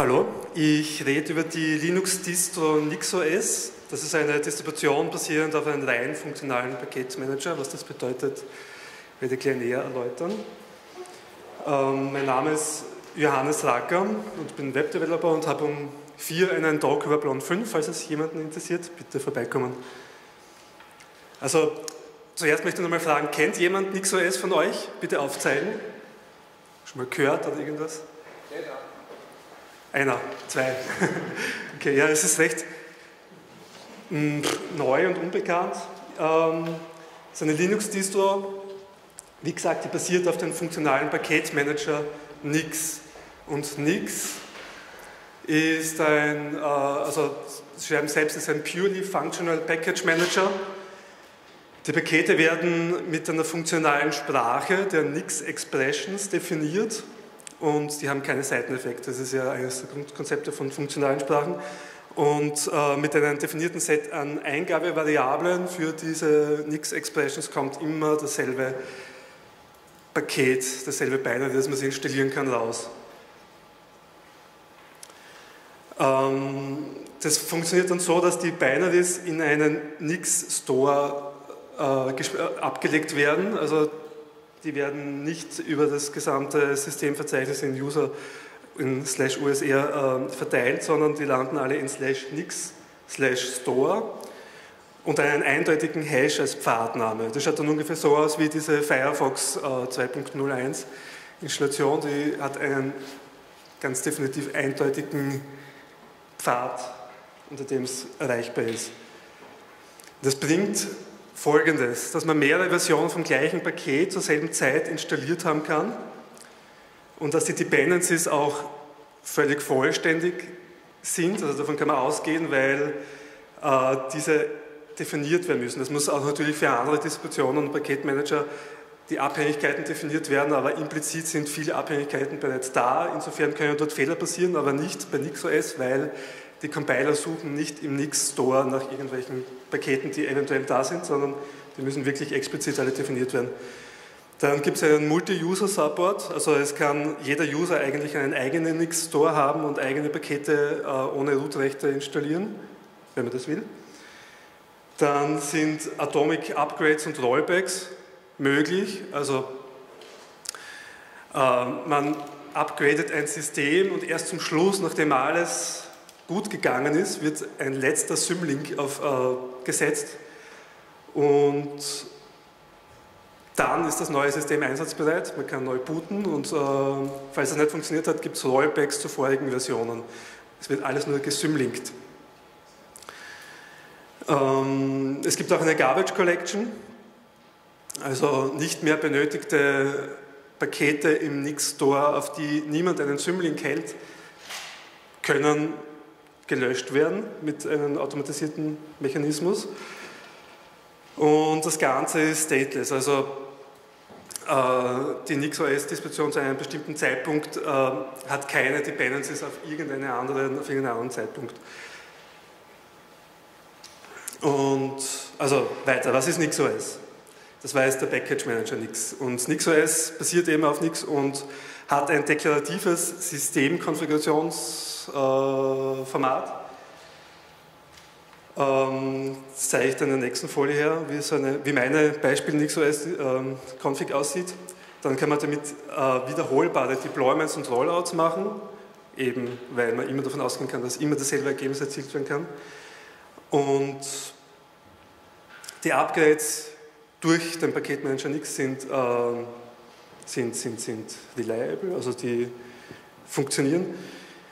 Hallo, ich rede über die Linux-Distro NixOS. Das ist eine Distribution basierend auf einem rein funktionalen Paketmanager. Was das bedeutet, werde ich gleich näher erläutern. Ähm, mein Name ist Johannes Racker und bin Webdeveloper und habe um vier einen Talk über Blon 5, falls es jemanden interessiert, bitte vorbeikommen. Also zuerst möchte ich nochmal fragen, kennt jemand NixOS von euch? Bitte aufzeigen. Schon mal gehört oder irgendwas? Einer, zwei. Okay, ja, es ist recht mh, neu und unbekannt. Ähm, es ist eine Linux-Distro, wie gesagt, die basiert auf dem funktionalen Paketmanager Nix. Und Nix ist ein, äh, also Sie schreiben selbst, ist ein purely functional Package Manager. Die Pakete werden mit einer funktionalen Sprache der Nix Expressions definiert und die haben keine Seiteneffekte. Das ist ja eines der Grundkonzepte von funktionalen Sprachen. Und äh, mit einem definierten Set an Eingabevariablen für diese Nix-Expressions kommt immer dasselbe Paket, dasselbe Binary, das man sich installieren kann, raus. Ähm, das funktioniert dann so, dass die Binaries in einen Nix-Store äh, äh, abgelegt werden. Also die werden nicht über das gesamte Systemverzeichnis in User in slash USR äh, verteilt, sondern die landen alle in slash nix slash store und einen eindeutigen Hash als Pfadname. Das schaut dann ungefähr so aus wie diese Firefox äh, 2.01 Installation, die hat einen ganz definitiv eindeutigen Pfad, unter dem es erreichbar ist. Das bringt folgendes, dass man mehrere Versionen vom gleichen Paket zur selben Zeit installiert haben kann und dass die Dependencies auch völlig vollständig sind. Also davon kann man ausgehen, weil äh, diese definiert werden müssen. Das muss auch natürlich für andere Distributionen und Paketmanager die Abhängigkeiten definiert werden, aber implizit sind viele Abhängigkeiten bereits da. Insofern können dort Fehler passieren, aber nicht bei NixOS, weil die Compiler suchen nicht im Nix-Store nach irgendwelchen Paketen, die eventuell da sind, sondern die müssen wirklich explizit alle definiert werden. Dann gibt es einen Multi-User-Support, also es kann jeder User eigentlich einen eigenen Nix-Store haben und eigene Pakete äh, ohne Root-Rechte installieren, wenn man das will. Dann sind Atomic Upgrades und Rollbacks möglich, also äh, man upgradet ein System und erst zum Schluss, nachdem alles gut gegangen ist, wird ein letzter Symlink auf, äh, gesetzt und dann ist das neue System einsatzbereit, man kann neu booten und äh, falls es nicht funktioniert hat, gibt es Rollbacks zu vorigen Versionen. Es wird alles nur gesymlinkt. Ähm, es gibt auch eine Garbage Collection, also nicht mehr benötigte Pakete im Nix Store, auf die niemand einen Symlink hält, können gelöscht werden mit einem automatisierten Mechanismus. Und das Ganze ist stateless, also äh, die NixOS-Distribution zu einem bestimmten Zeitpunkt äh, hat keine Dependencies auf irgendeinen anderen, auf irgendeinen anderen Zeitpunkt. Und also weiter, was ist NixOS? Das weiß der Package Manager Nix. Und NixOS basiert eben auf Nix und hat ein deklaratives Systemkonfigurationsformat. Ähm, das zeige ich dann in der nächsten Folie her, wie, so eine, wie meine Beispiel NixOS-Config ähm, aussieht. Dann kann man damit äh, wiederholbare Deployments und Rollouts machen, eben weil man immer davon ausgehen kann, dass immer dasselbe Ergebnis erzielt werden kann. Und die Upgrades durch den Paketmanager Nix sind, äh, sind, sind, sind reliable, also die funktionieren.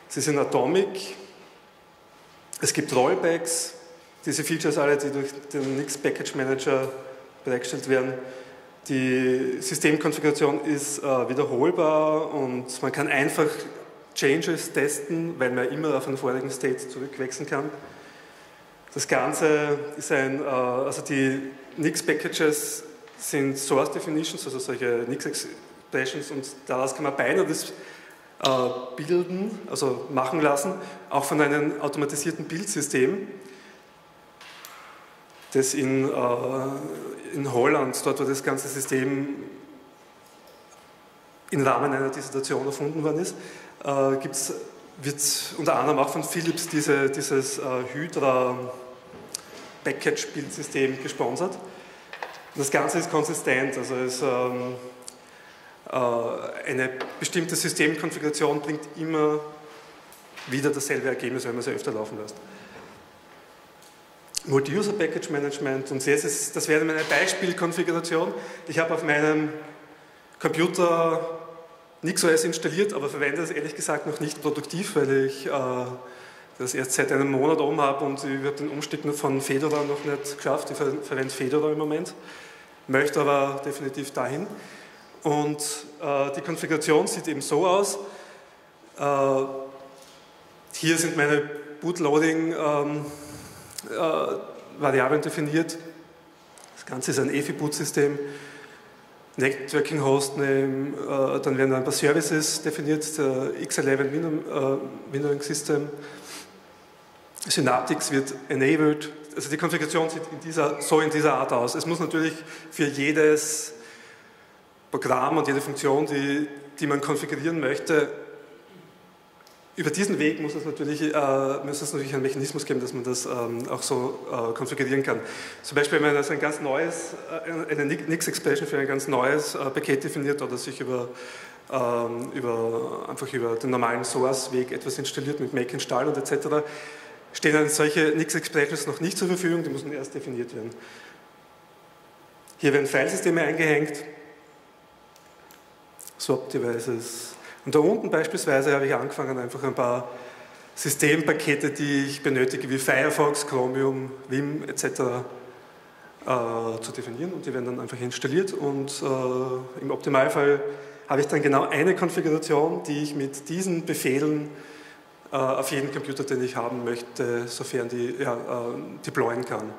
Sie sind atomic. Es gibt Rollbacks. Diese Features alle, die durch den Nix Package Manager bereitgestellt werden. Die Systemkonfiguration ist äh, wiederholbar und man kann einfach Changes testen, weil man immer auf einen vorigen State zurückwechseln kann. Das Ganze ist ein, äh, also die Nix-Packages sind Source Definitions, also solche Nix-Expressions und daraus kann man beinahe das äh, bilden, also machen lassen, auch von einem automatisierten Bildsystem, das in, äh, in Holland, dort wo das ganze System im Rahmen einer Dissertation erfunden worden ist, gibt es wird unter anderem auch von Philips diese, dieses äh, Hydra Package-Bildsystem gesponsert. Das Ganze ist konsistent, also es, ähm, äh, eine bestimmte Systemkonfiguration bringt immer wieder dasselbe Ergebnis, wenn man sie öfter laufen lässt. Multi-User Package Management und CSS, das wäre meine Beispielkonfiguration. Ich habe auf meinem Computer NixOS installiert, aber verwende das ehrlich gesagt noch nicht produktiv, weil ich äh, das erst seit einem Monat oben habe und ich habe den Umstieg von Fedora noch nicht geschafft. Ich verwende Fedora im Moment, möchte aber definitiv dahin. Und äh, die Konfiguration sieht eben so aus. Äh, hier sind meine Bootloading-Variablen ähm, äh, definiert. Das Ganze ist ein EFI-Boot-System. Networking Hostname, äh, dann werden ein paar Services definiert, der X11 Windowing System. Synaptics wird enabled. Also die Konfiguration sieht in dieser, so in dieser Art aus. Es muss natürlich für jedes Programm und jede Funktion, die, die man konfigurieren möchte, über diesen Weg muss es natürlich, äh, muss es natürlich einen Mechanismus geben, dass man das ähm, auch so äh, konfigurieren kann. Zum Beispiel, wenn man also ein ganz neues, äh, eine Nix-Expression für ein ganz neues äh, Paket definiert oder sich über, ähm, über, einfach über den normalen Source-Weg etwas installiert mit Make install und etc., stehen dann solche Nix-Expressions noch nicht zur Verfügung, die müssen erst definiert werden. Hier werden Filesysteme eingehängt, Swap-Devices, und da unten beispielsweise habe ich angefangen, einfach ein paar Systempakete, die ich benötige, wie Firefox, Chromium, Vim etc. Äh, zu definieren und die werden dann einfach installiert und äh, im Optimalfall habe ich dann genau eine Konfiguration, die ich mit diesen Befehlen äh, auf jeden Computer, den ich haben möchte, sofern die ja, äh, deployen kann.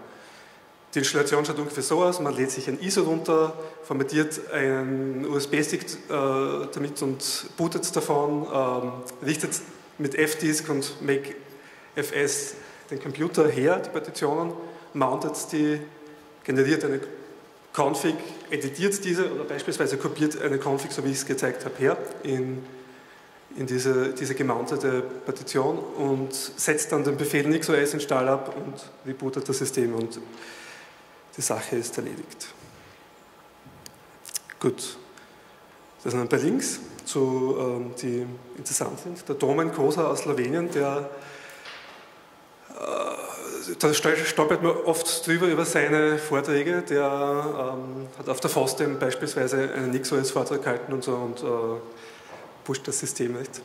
Die Installation schaut ungefähr so aus, man lädt sich ein ISO runter, formatiert einen USB-Stick äh, damit und bootet davon, ähm, richtet mit FDisk und Make FS den Computer her, die Partitionen, mountet die, generiert eine Config, editiert diese oder beispielsweise kopiert eine Config, so wie ich es gezeigt habe, her in, in diese, diese gemountete Partition und setzt dann den Befehl NixOS install ab und rebootet das System und die Sache ist erledigt. Gut, das sind ein paar Links, zu, ähm, die interessant sind. Der Domen Kosa aus Slowenien, der äh, da stolpert man oft drüber über seine Vorträge. Der ähm, hat auf der FOSDEM beispielsweise einen NixOS-Vortrag gehalten und so und äh, pusht das System nicht.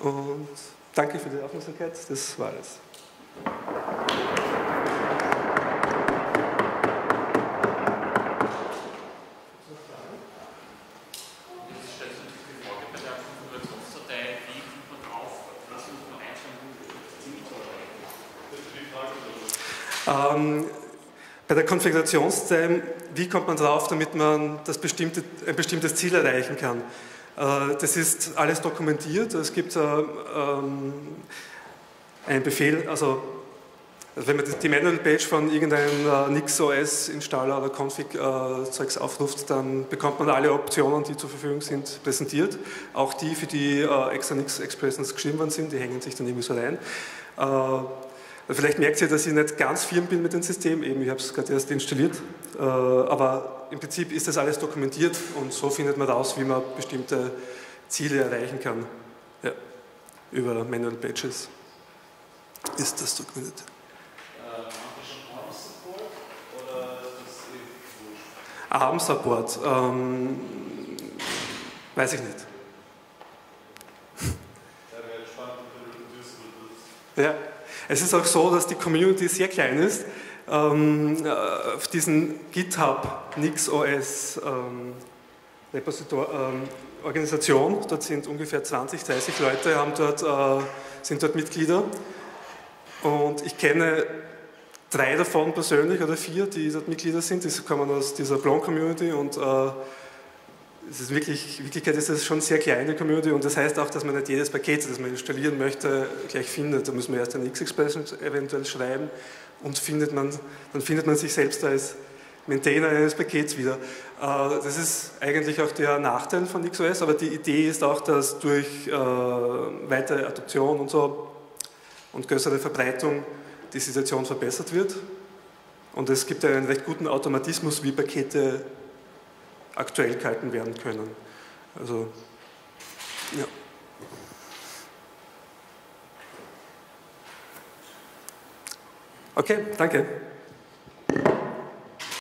Und danke für die Aufmerksamkeit, das war es. Ähm, bei der Konfigurationszeit, wie kommt man drauf, damit man das bestimmte, ein bestimmtes Ziel erreichen kann? Äh, das ist alles dokumentiert. Es gibt äh, ähm, einen Befehl, also wenn man die Manual-Page von irgendeinem äh, NixOS-Installer oder Config-Zeugs äh, aufruft, dann bekommt man alle Optionen, die zur Verfügung sind, präsentiert. Auch die, für die äh, extra Nix-Expressions geschrieben worden sind, die hängen sich dann irgendwie so rein. Äh, Vielleicht merkt ihr, dass ich nicht ganz firm bin mit dem System, eben ich habe es gerade erst installiert, äh, aber im Prinzip ist das alles dokumentiert und so findet man raus, wie man bestimmte Ziele erreichen kann ja, über Manual Pages. Ist das dokumentiert? ARM-Support, ähm, weiß ich nicht. Ja. Es ist auch so, dass die Community sehr klein ist. Ähm, äh, auf diesen GitHub NixOS ähm, Repositor, ähm, Organisation, dort sind ungefähr 20, 30 Leute, haben dort, äh, sind dort Mitglieder. Und ich kenne drei davon persönlich oder vier, die dort Mitglieder sind. Die kommen aus dieser Blond Community und äh, es ist wirklich, in Wirklichkeit ist es schon eine sehr kleine Community und das heißt auch, dass man nicht jedes Paket, das man installieren möchte, gleich findet. Da muss man erst ein X-Expression eventuell schreiben und findet man, dann findet man sich selbst als Maintainer eines Pakets wieder. Äh, das ist eigentlich auch der Nachteil von XOS, aber die Idee ist auch, dass durch äh, weitere Adoption und so und größere Verbreitung die Situation verbessert wird. Und es gibt einen recht guten Automatismus, wie Pakete aktuell gehalten werden können. Also, ja. Okay, danke.